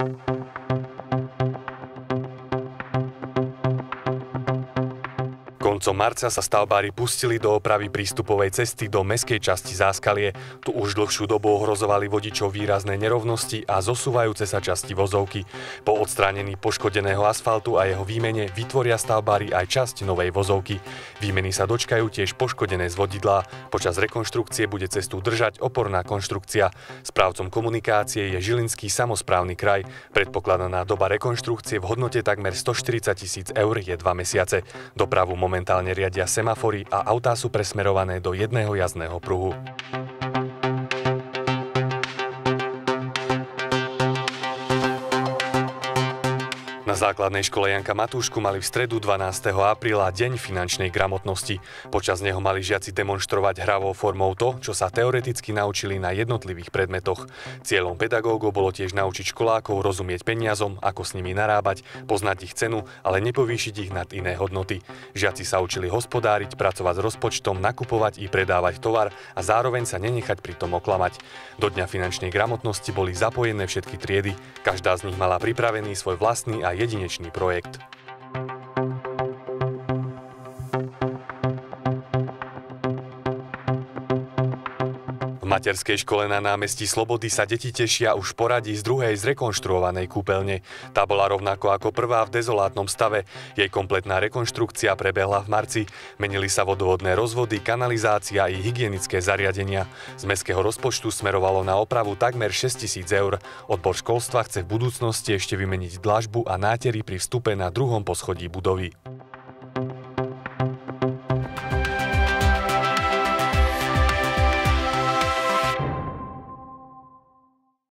thank you Koncom marca sa stavbári pustili do opravy prístupovej cesty do meskej časti Záskalie. Tu už dlhšiu dobu ohrozovali vodičov výrazné nerovnosti a zosúvajúce sa časti vozovky. Po odstránení poškodeného asfaltu a jeho výmene vytvoria stavbári aj časť novej vozovky. Výmeny sa dočkajú tiež poškodené z vodidla. Počas rekonštrukcie bude cestu držať oporná konštrukcia. Správcom komunikácie je Žilinský samozprávny kraj. Predpokladaná doba rekonštrukcie v hodnote takmer 140 tisíc eur je dva mesiace. Dopravu momentálne riadia semafory a autá sú presmerované do jedného jazdného pruhu. Na základnej škole Janka Matúšku mali v stredu 12. apríla Deň finančnej gramotnosti. Počas neho mali žiaci demonstrovať hravou formou to, čo sa teoreticky naučili na jednotlivých predmetoch. Cieľom pedagógov bolo tiež naučiť školákov rozumieť peniazom, ako s nimi narábať, poznať ich cenu, ale nepovýšiť ich nad iné hodnoty. Žiaci sa učili hospodáriť, pracovať s rozpočtom, nakupovať i predávať tovar a zároveň sa nenechať pri tom oklamať. Do Dňa finančnej gramotnosti boli zapojené všetky triedy. Každá z nich mala pripravený svoj vlastný a jedinečný projekt. Materskej škole na námestí Slobody sa deti tešia už poradí z druhej zrekonštruovanej kúpeľne. Tá bola rovnako ako prvá v dezolátnom stave. Jej kompletná rekonštrukcia prebehla v marci. Menili sa vodovodné rozvody, kanalizácia i hygienické zariadenia. Z mestského rozpočtu smerovalo na opravu takmer 6 tisíc eur. Odbor školstva chce v budúcnosti ešte vymeniť dlažbu a nátery pri vstupe na druhom poschodí budovy.